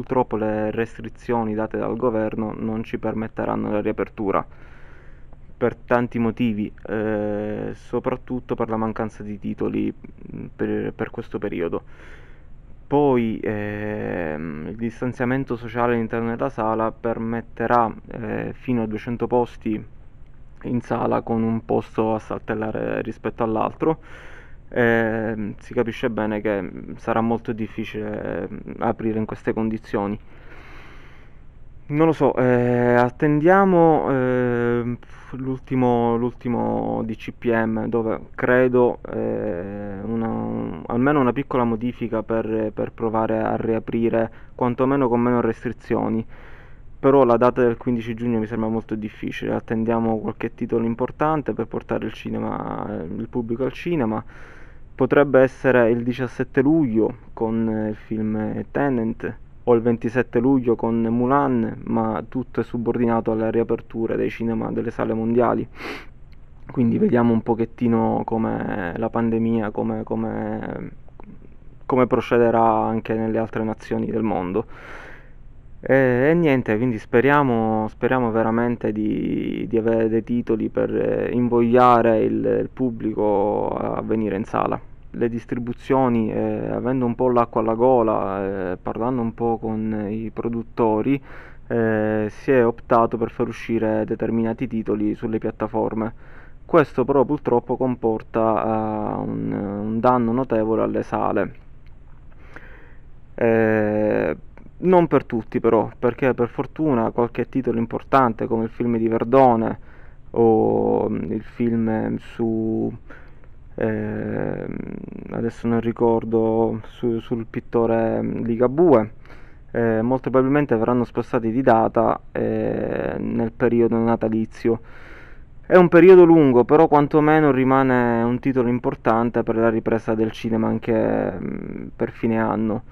purtroppo le restrizioni date dal governo non ci permetteranno la riapertura per tanti motivi, eh, soprattutto per la mancanza di titoli per, per questo periodo. Poi ehm, il distanziamento sociale all'interno della sala permetterà eh, fino a 200 posti in sala con un posto a saltellare rispetto all'altro. Eh, si capisce bene che sarà molto difficile aprire in queste condizioni. Non lo so, eh, attendiamo eh, l'ultimo, l'ultimo DCPM dove credo eh, una, almeno una piccola modifica per, per, provare a riaprire quantomeno con meno restrizioni. Però la data del 15 giugno mi sembra molto difficile, attendiamo qualche titolo importante per portare il, cinema, il pubblico al cinema. Potrebbe essere il 17 luglio con il film Tenant o il 27 luglio con Mulan, ma tutto è subordinato alle riaperture dei cinema delle sale mondiali. Quindi vediamo un pochettino come la pandemia, come, come, come procederà anche nelle altre nazioni del mondo. E, e niente, quindi speriamo, speriamo veramente di, di, avere dei titoli per invogliare il, il pubblico a venire in sala le distribuzioni, eh, avendo un po' l'acqua alla gola, eh, parlando un po' con i produttori, eh, si è optato per far uscire determinati titoli sulle piattaforme. Questo però purtroppo comporta uh, un, un, danno notevole alle sale. Eh, non per tutti però, perché per fortuna qualche titolo importante come il film di Verdone o mm, il film su eh, adesso non ricordo su, sul pittore mm, Ligabue. Eh, molto probabilmente verranno spostati di data eh, nel periodo natalizio. È un periodo lungo però quantomeno rimane un titolo importante per la ripresa del cinema anche mh, mm, per fine anno